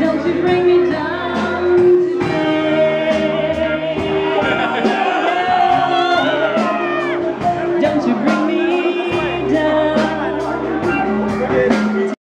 Don't you bring